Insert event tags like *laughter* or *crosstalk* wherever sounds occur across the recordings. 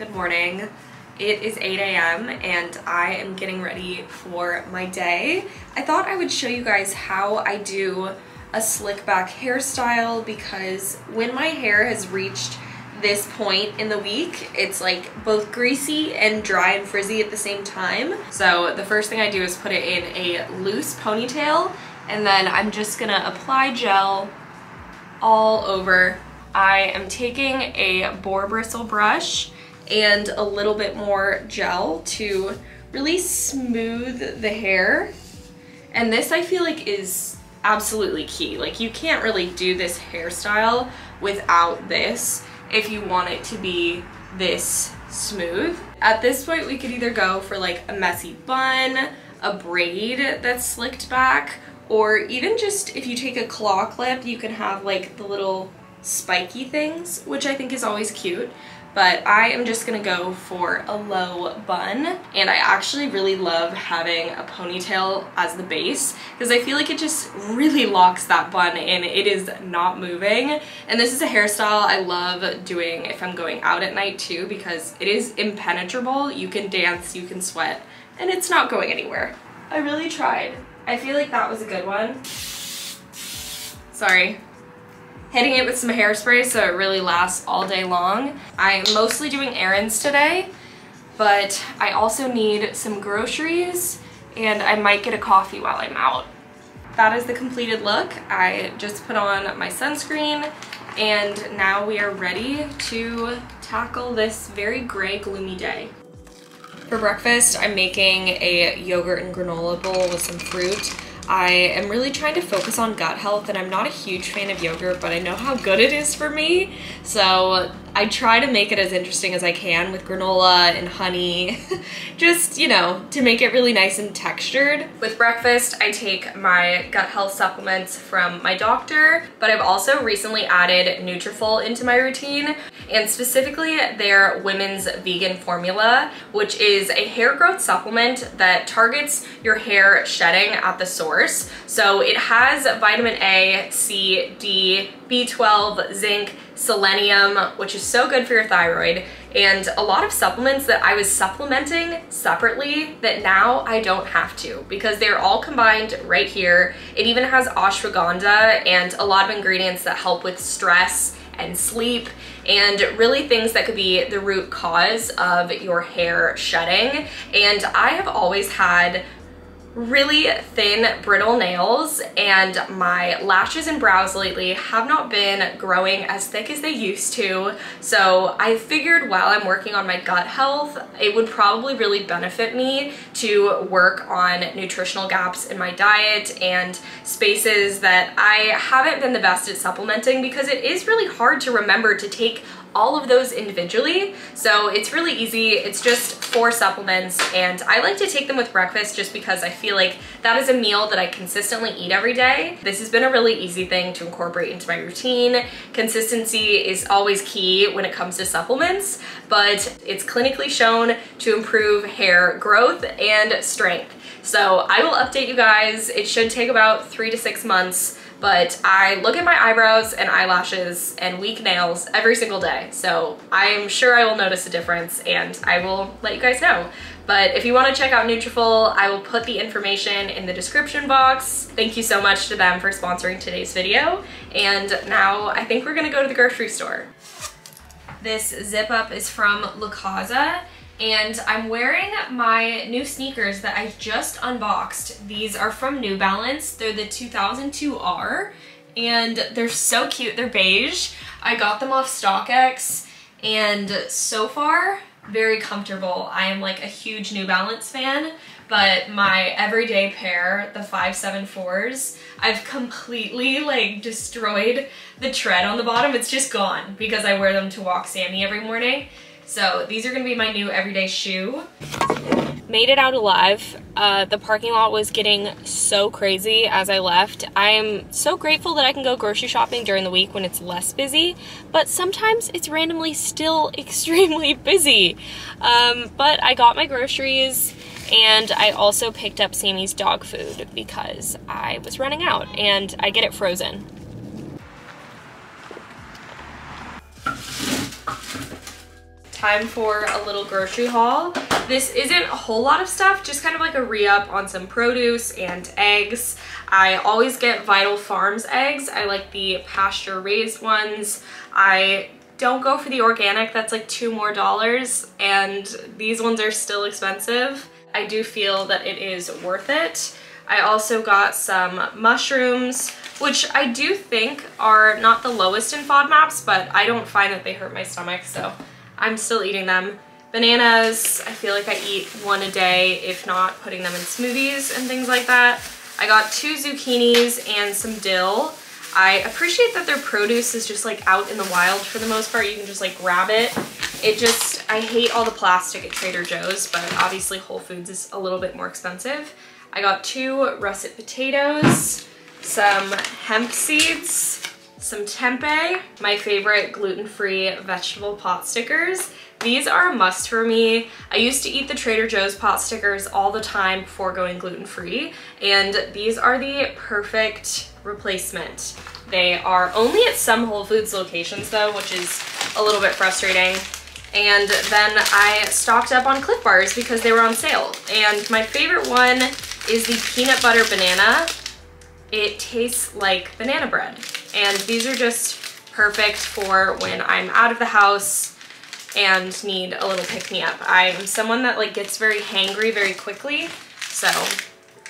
Good morning. It is 8 a.m. and I am getting ready for my day. I thought I would show you guys how I do a slick back hairstyle because when my hair has reached this point in the week, it's like both greasy and dry and frizzy at the same time. So the first thing I do is put it in a loose ponytail and then I'm just gonna apply gel all over. I am taking a boar bristle brush and a little bit more gel to really smooth the hair. And this I feel like is absolutely key. Like you can't really do this hairstyle without this if you want it to be this smooth. At this point, we could either go for like a messy bun, a braid that's slicked back, or even just if you take a claw clip, you can have like the little spiky things, which I think is always cute but I am just gonna go for a low bun. And I actually really love having a ponytail as the base because I feel like it just really locks that bun in. It is not moving. And this is a hairstyle I love doing if I'm going out at night too because it is impenetrable. You can dance you can sweat and it's not going anywhere. I really tried. I feel like that was a good one. Sorry hitting it with some hairspray so it really lasts all day long. I'm mostly doing errands today, but I also need some groceries and I might get a coffee while I'm out. That is the completed look. I just put on my sunscreen and now we are ready to tackle this very gray, gloomy day. For breakfast, I'm making a yogurt and granola bowl with some fruit. I am really trying to focus on gut health and I'm not a huge fan of yogurt, but I know how good it is for me. So I try to make it as interesting as I can with granola and honey, *laughs* just, you know, to make it really nice and textured. With breakfast, I take my gut health supplements from my doctor, but I've also recently added Nutrafol into my routine, and specifically their women's vegan formula, which is a hair growth supplement that targets your hair shedding at the source. So it has vitamin A, C, D, B12, zinc, selenium, which is so good for your thyroid, and a lot of supplements that I was supplementing separately that now I don't have to because they're all combined right here. It even has ashwagandha and a lot of ingredients that help with stress and sleep and really things that could be the root cause of your hair shedding. And I have always had really thin brittle nails and my lashes and brows lately have not been growing as thick as they used to. So I figured while I'm working on my gut health it would probably really benefit me to work on nutritional gaps in my diet and spaces that I haven't been the best at supplementing because it is really hard to remember to take all of those individually. So it's really easy. It's just four supplements and I like to take them with breakfast just because I feel like that is a meal that I consistently eat every day. This has been a really easy thing to incorporate into my routine. Consistency is always key when it comes to supplements, but it's clinically shown to improve hair growth and strength. So I will update you guys. It should take about three to six months but I look at my eyebrows and eyelashes and weak nails every single day. So I'm sure I will notice a difference and I will let you guys know. But if you want to check out Nutrafol, I will put the information in the description box. Thank you so much to them for sponsoring today's video. And now I think we're gonna go to the grocery store. This zip up is from Lacausa and I'm wearing my new sneakers that I just unboxed. These are from New Balance. They're the 2002R and they're so cute. They're beige. I got them off StockX and so far, very comfortable. I am like a huge New Balance fan, but my everyday pair, the 574s, I've completely like destroyed the tread on the bottom. It's just gone because I wear them to walk Sammy every morning. So these are gonna be my new everyday shoe. Made it out alive. Uh, the parking lot was getting so crazy as I left. I am so grateful that I can go grocery shopping during the week when it's less busy, but sometimes it's randomly still *laughs* extremely busy. Um, but I got my groceries and I also picked up Sammy's dog food because I was running out and I get it frozen. Time for a little grocery haul. This isn't a whole lot of stuff, just kind of like a re-up on some produce and eggs. I always get Vital Farms eggs. I like the pasture raised ones. I don't go for the organic, that's like two more dollars, and these ones are still expensive. I do feel that it is worth it. I also got some mushrooms, which I do think are not the lowest in FODMAPs, but I don't find that they hurt my stomach, so I'm still eating them. Bananas, I feel like I eat one a day, if not putting them in smoothies and things like that. I got two zucchinis and some dill. I appreciate that their produce is just like out in the wild for the most part. You can just like grab it. It just, I hate all the plastic at Trader Joe's, but obviously Whole Foods is a little bit more expensive. I got two russet potatoes, some hemp seeds, some tempeh, my favorite gluten-free vegetable pot stickers. These are a must for me. I used to eat the Trader Joe's pot stickers all the time before going gluten-free, and these are the perfect replacement. They are only at some Whole Foods locations though, which is a little bit frustrating. And then I stocked up on Clif Bars because they were on sale. And my favorite one is the peanut butter banana. It tastes like banana bread. And these are just perfect for when I'm out of the house and need a little pick-me-up. I'm someone that like gets very hangry very quickly, so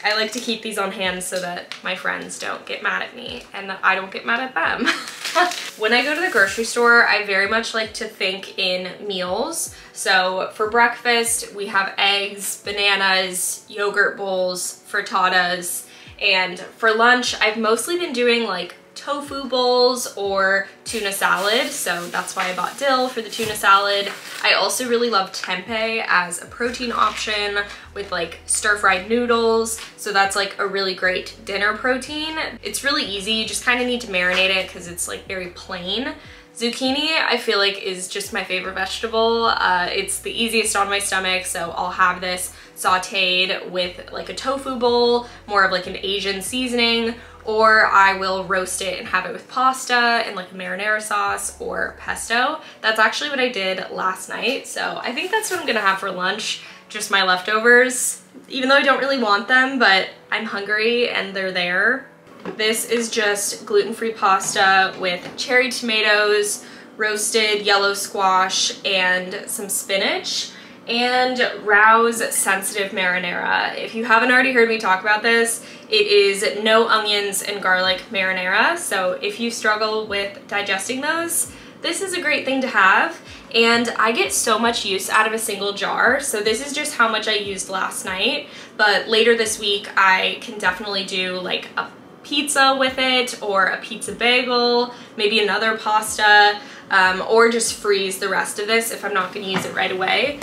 I like to keep these on hand so that my friends don't get mad at me and that I don't get mad at them. *laughs* when I go to the grocery store, I very much like to think in meals. So for breakfast, we have eggs, bananas, yogurt bowls, frittatas, and for lunch, I've mostly been doing like tofu bowls or tuna salad. So that's why I bought dill for the tuna salad. I also really love tempeh as a protein option with like stir-fried noodles. So that's like a really great dinner protein. It's really easy. You just kind of need to marinate it because it's like very plain. Zucchini, I feel like is just my favorite vegetable. Uh, it's the easiest on my stomach, so I'll have this sauteed with like a tofu bowl, more of like an Asian seasoning, or I will roast it and have it with pasta and like a marinara sauce or pesto. That's actually what I did last night, so I think that's what I'm gonna have for lunch, just my leftovers. Even though I don't really want them, but I'm hungry and they're there. This is just gluten-free pasta with cherry tomatoes, roasted yellow squash, and some spinach and Rao's Sensitive Marinara. If you haven't already heard me talk about this, it is no onions and garlic marinara, so if you struggle with digesting those, this is a great thing to have. And I get so much use out of a single jar, so this is just how much I used last night, but later this week I can definitely do like a pizza with it or a pizza bagel, maybe another pasta, um, or just freeze the rest of this if I'm not gonna use it right away.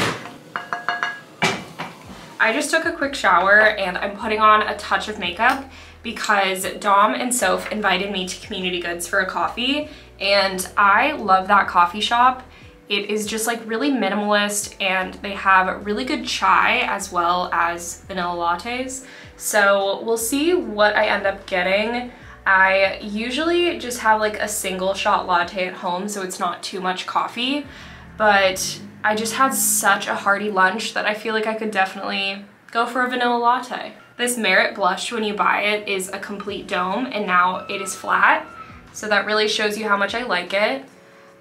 I just took a quick shower and I'm putting on a touch of makeup because Dom and Soph invited me to Community Goods for a coffee and I love that coffee shop. It is just like really minimalist and they have really good chai as well as vanilla lattes. So we'll see what I end up getting. I usually just have like a single shot latte at home so it's not too much coffee, but I just had such a hearty lunch that I feel like I could definitely go for a vanilla latte. This Merit blush, when you buy it, is a complete dome and now it is flat. So that really shows you how much I like it.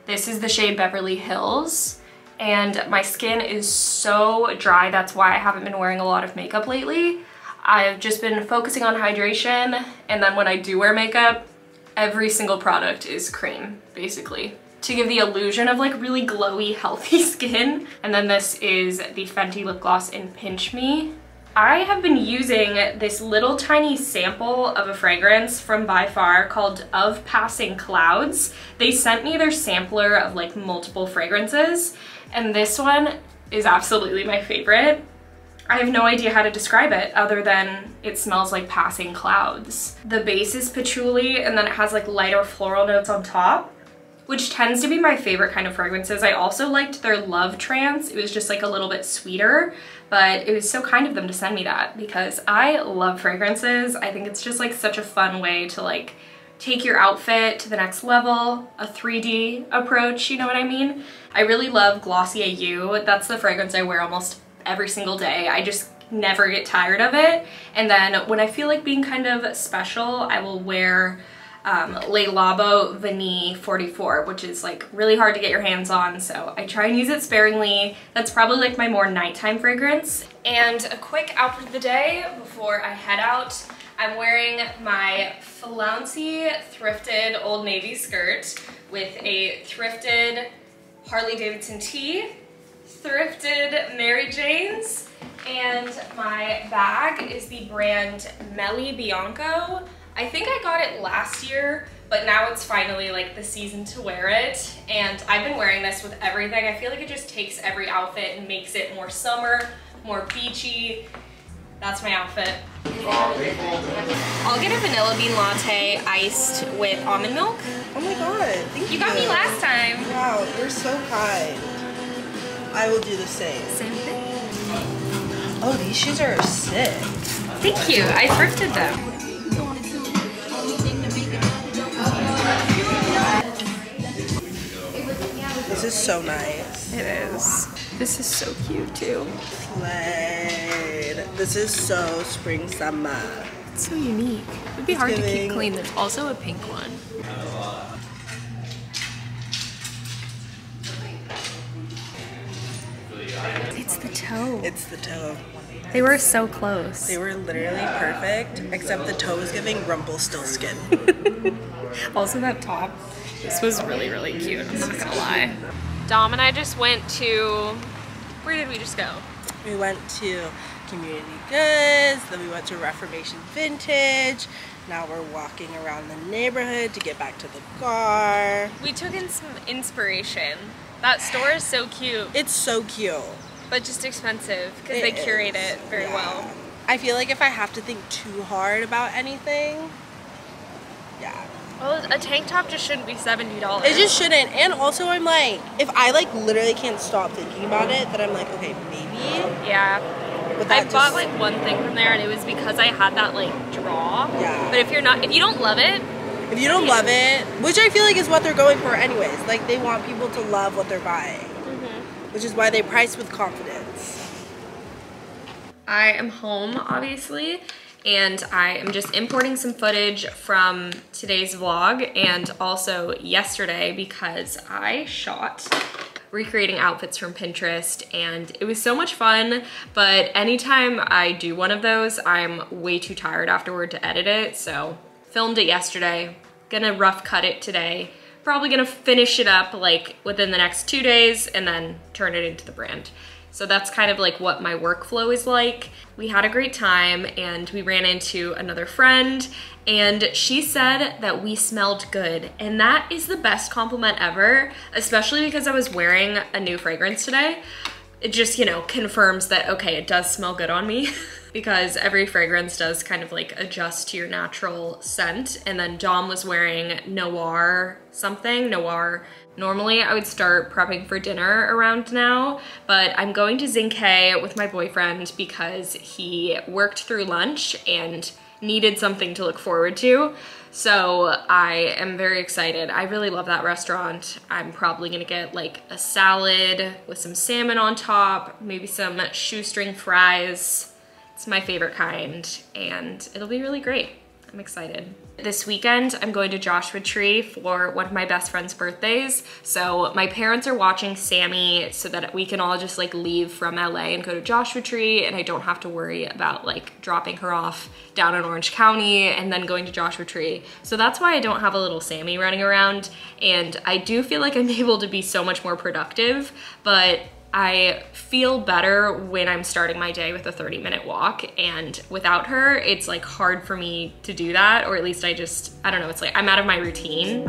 This is the shade Beverly Hills and my skin is so dry. That's why I haven't been wearing a lot of makeup lately. I've just been focusing on hydration and then when I do wear makeup, every single product is cream, basically to give the illusion of like really glowy, healthy *laughs* skin. And then this is the Fenty lip gloss in Pinch Me. I have been using this little tiny sample of a fragrance from By Far called Of Passing Clouds. They sent me their sampler of like multiple fragrances and this one is absolutely my favorite. I have no idea how to describe it other than it smells like passing clouds. The base is patchouli and then it has like lighter floral notes on top which tends to be my favorite kind of fragrances. I also liked their Love Trance. It was just like a little bit sweeter, but it was so kind of them to send me that because I love fragrances. I think it's just like such a fun way to like take your outfit to the next level, a 3D approach, you know what I mean? I really love Glossier You. That's the fragrance I wear almost every single day. I just never get tired of it. And then when I feel like being kind of special, I will wear um, Le Labo Vanille 44, which is like really hard to get your hands on, so I try and use it sparingly. That's probably like my more nighttime fragrance. And a quick outfit of the day before I head out. I'm wearing my flouncy thrifted Old Navy skirt with a thrifted Harley Davidson tee, thrifted Mary Jane's, and my bag is the brand Melie Bianco. I think I got it last year, but now it's finally like the season to wear it. And I've been wearing this with everything. I feel like it just takes every outfit and makes it more summer, more beachy. That's my outfit. I'll get a vanilla bean latte iced with almond milk. Oh my god, thank you. You got me last time. Wow, you're so kind. I will do the same. Same thing. Oh, these shoes are sick. Thank you. I thrifted them. This is so nice. It is. This is so cute too. This is so spring summer. It's so unique. It would be it's hard giving... to keep clean. There's also a pink one. It's the toe. It's the toe. They were so close. They were literally perfect, except the toe was giving Rumpelstiltskin. *laughs* also that top. This was really, really cute, I'm not gonna lie. Dom and I just went to, where did we just go? We went to Community Goods, then we went to Reformation Vintage, now we're walking around the neighborhood to get back to the car. We took in some inspiration. That store is so cute. It's so cute. But just expensive because they curate is. it very yeah. well. I feel like if I have to think too hard about anything. Well, a tank top just shouldn't be seventy dollars. It just shouldn't. And also, I'm like, if I like literally can't stop thinking about it, then I'm like, okay, maybe. Yeah. But I just... bought like one thing from there, and it was because I had that like draw. Yeah. But if you're not, if you don't love it, if you don't yeah. love it, which I feel like is what they're going for anyways, like they want people to love what they're buying, mm-hmm. which is why they price with confidence. I am home, obviously, and I am just importing some footage from today's vlog and also yesterday because I shot recreating outfits from Pinterest and it was so much fun. But anytime I do one of those I'm way too tired afterward to edit it. So filmed it yesterday. Gonna rough cut it today. Probably gonna finish it up like within the next two days and then turn it into the brand. So that's kind of like what my workflow is like. We had a great time and we ran into another friend and she said that we smelled good. And that is the best compliment ever, especially because I was wearing a new fragrance today. It just, you know, confirms that, okay, it does smell good on me. *laughs* because every fragrance does kind of like adjust to your natural scent. And then Dom was wearing Noir something, Noir Normally I would start prepping for dinner around now, but I'm going to Zinque with my boyfriend because he worked through lunch and needed something to look forward to. So I am very excited. I really love that restaurant. I'm probably gonna get like a salad with some salmon on top, maybe some shoestring fries. It's my favorite kind and it'll be really great. I'm excited. This weekend, I'm going to Joshua Tree for one of my best friend's birthdays. So my parents are watching Sammy so that we can all just like leave from LA and go to Joshua Tree and I don't have to worry about like dropping her off down in Orange County and then going to Joshua Tree. So that's why I don't have a little Sammy running around and I do feel like I'm *laughs* able to be so much more productive, but I feel better when I'm starting my day with a 30 minute walk and without her, it's like hard for me to do that or at least I just, I don't know, it's like I'm out of my routine.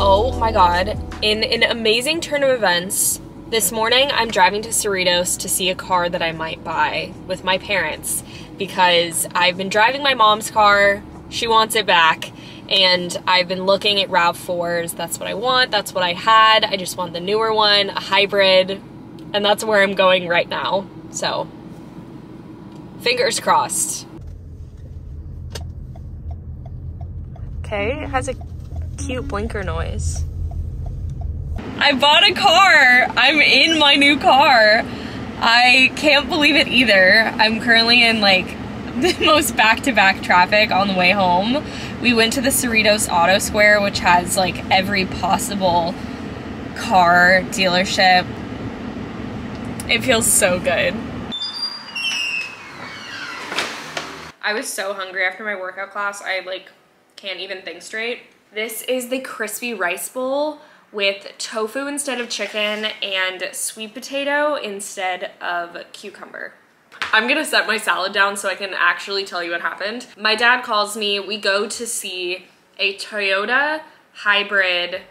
Oh my God, in an amazing turn of events, this morning I'm driving to Cerritos to see a car that I might buy with my parents because I've been driving my mom's car, she wants it back, and I've been looking at RAV4s. That's what I want. That's what I had. I just want the newer one, a hybrid, and that's where I'm going right now. So, fingers crossed. Okay, it has a cute blinker noise. I bought a car. I'm in my new car. I can't believe it either. I'm currently in like the *laughs* most back-to-back traffic on the way home. We went to the Cerritos Auto Square, which has like every possible car dealership. It feels so good. I was so hungry after my workout class, I like can't even think straight. This is the crispy rice bowl with tofu instead of chicken and sweet potato instead of cucumber. I'm gonna set my salad down so I can actually tell you what happened. My dad calls me, we go to see a Toyota hybrid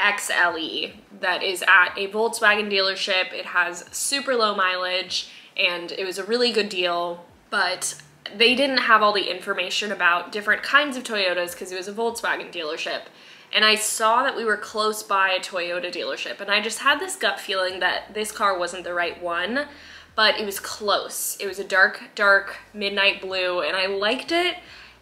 XLE that is at a Volkswagen dealership. It has super low mileage and it was a really good deal, but they didn't have all the information about different kinds of Toyotas because it was a Volkswagen dealership. And I saw that we were close by a Toyota dealership and I just had this gut feeling that this car wasn't the right one, but it was close. It was a dark, dark midnight blue and I liked it.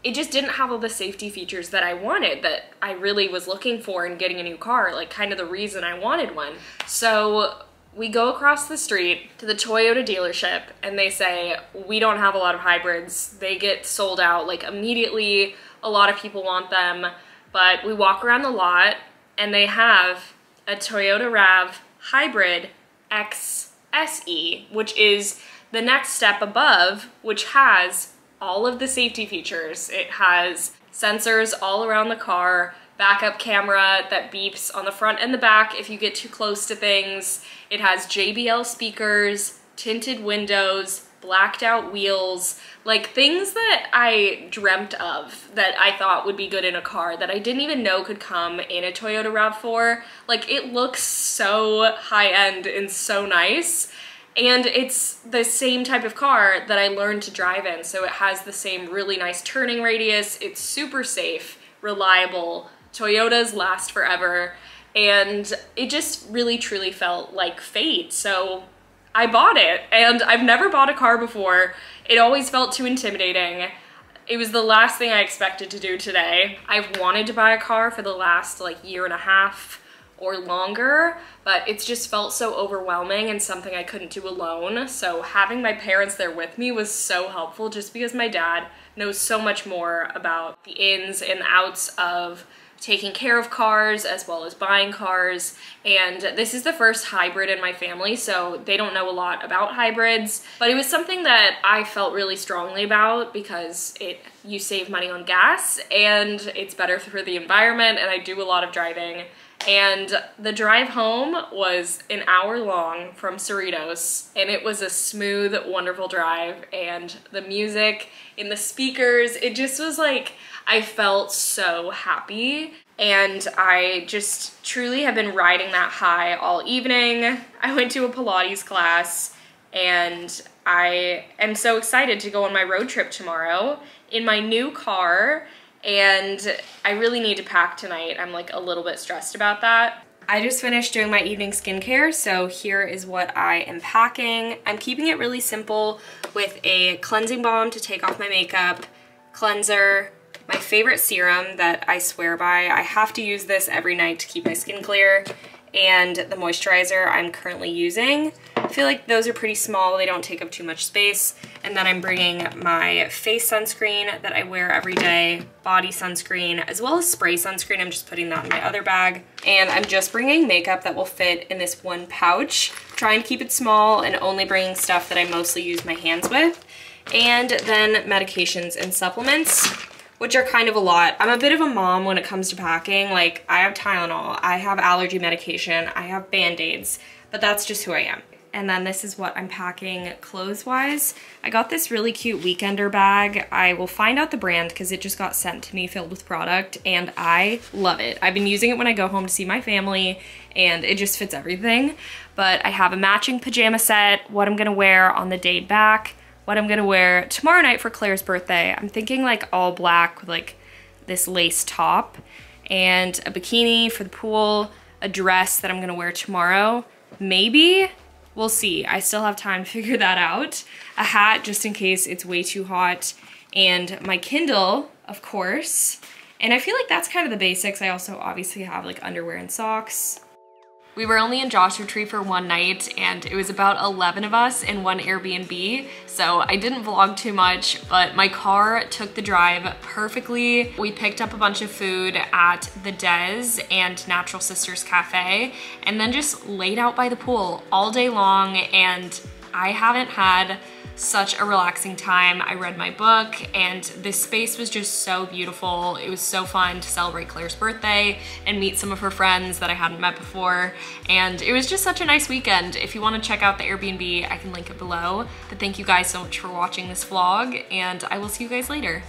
It just didn't have all the safety features that I wanted that I really was looking for in getting a new car, like kind of the reason I wanted one. So we go across the street to the Toyota dealership and they say, we don't have a lot of hybrids. They get sold out like immediately. A lot of people want them, but we walk around the lot and they have a Toyota RAV Hybrid XSE, which is the next step above, which has all of the safety features. It has sensors all around the car, backup camera that beeps on the front and the back if you get too close to things. It has JBL speakers, tinted windows, blacked out wheels, like things that I dreamt of that I thought would be good in a car that I didn't even know could come in a Toyota RAV4. Like it looks so high end and so nice. And it's the same type of car that I learned to drive in. So it has the same really nice turning radius. It's super safe, reliable, Toyotas last forever. And it just really truly felt like fate. So I bought it and I've never bought a car before. It always felt too intimidating. It was the last thing I expected to do today. I've wanted to buy a car for the last like year and a half or longer, but it's just felt so overwhelming and something I couldn't do alone. So having my parents there with me was so helpful just because my dad knows so much more about the ins and outs of taking care of cars as well as buying cars. And this is the first hybrid in my family so they don't know a lot about hybrids. But it was something that I felt really strongly about because it you save money on gas and it's better for the environment and I do a lot of driving. And the drive home was an hour long from Cerritos and it was a smooth wonderful drive. And the music in the speakers it just was like I felt so happy and I just truly have been riding that high all evening. I went to a Pilates class and I am so excited to go on my road trip tomorrow in my new car and I really need to pack tonight. I'm like a little bit stressed about that. I just finished doing my evening skincare, so here is what I am packing. I'm keeping it really simple with a cleansing balm to take off my makeup, cleanser, my favorite serum that I swear by. I have to use this every night to keep my skin clear, and the moisturizer I'm currently using. I feel like those are pretty small, they don't take up too much space. And then I'm bringing my face sunscreen that I wear every day, body sunscreen, as well as spray sunscreen. I'm just putting that in my other bag. And I'm just bringing makeup that will fit in this one pouch, trying to keep it small and only bringing stuff that I mostly use my hands with. And then medications and supplements which are kind of a lot. I'm a bit of a mom when it comes to packing. Like, I have Tylenol, I have allergy medication, I have Band-Aids, but that's just who I am. And then this is what I'm packing clothes-wise. I got this really cute weekender bag. I will find out the brand because it just got sent to me filled with product and I love it. I've been using it when I go home to see my family and it just fits everything. But I have a matching pajama set, what I'm gonna wear on the day back, what I'm gonna wear tomorrow night for Claire's birthday. I'm thinking like all black with like this lace top and a bikini for the pool, a dress that I'm gonna wear tomorrow. Maybe, we'll see. I still have time to *laughs* figure that out. A hat just in case it's way too hot and my Kindle, of course, And I feel like that's kind of the basics. I also obviously have like underwear and socks. We were only in Joshua Tree for one night and it was about 11 of us in one Airbnb. So I didn't vlog too much, but my car took the drive perfectly. We picked up a bunch of food at the Des and Natural Sisters Cafe and then just laid out by the pool all day long and I haven't had such a relaxing time. I read my book and this space was just so beautiful. It was so fun to celebrate Claire's birthday and meet some of her friends that I hadn't met before. And it was just such a nice weekend. If you wanna check out the Airbnb, I can link it below. But thank you guys so much for watching this vlog and I will see you guys later.